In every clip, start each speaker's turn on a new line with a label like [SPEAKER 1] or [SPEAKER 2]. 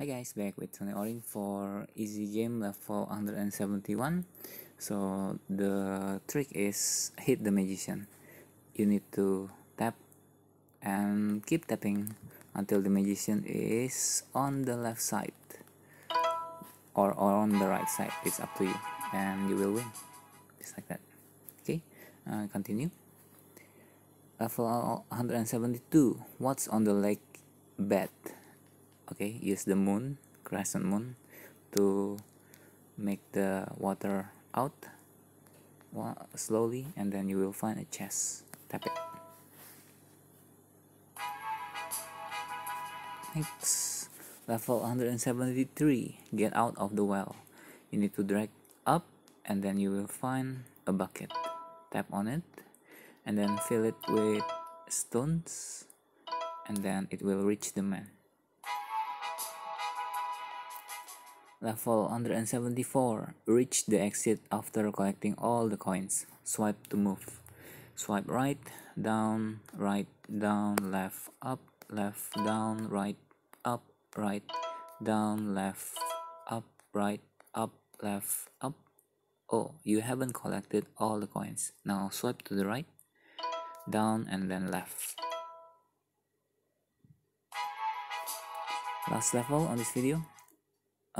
[SPEAKER 1] Hi guys, back with Tony Orin for easy game level 171 So the trick is hit the magician. You need to tap and keep tapping until the magician is on the left side or, or on the right side, it's up to you and you will win, just like that. Okay, uh, continue. Level 172, what's on the lake bed? Okay use the moon crescent moon to make the water out slowly and then you will find a chest tap it. Next. Level 173 get out of the well. You need to drag up and then you will find a bucket. Tap on it and then fill it with stones and then it will reach the man Level 174. Reach the exit after collecting all the coins. Swipe to move. Swipe right, down, right, down, left, up, left, down, right, up, right, down, left, up, right, up, left, up. Oh, you haven't collected all the coins. Now swipe to the right, down, and then left. Last level on this video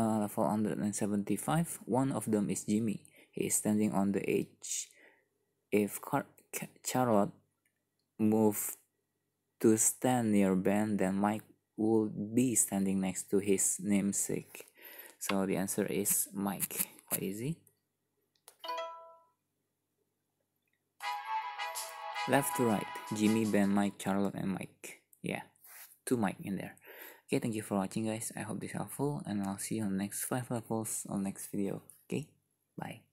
[SPEAKER 1] uh, level 175 one of them is Jimmy. He is standing on the edge. If Car Charlotte move to stand near Ben then Mike would be standing next to his namesake. So the answer is Mike. Quite easy. Left to right Jimmy Ben Mike Charlotte and Mike. Yeah two Mike in there okay thank you for watching guys. I hope this helpful and i'll see you on next five levels on next video. Okay? Bye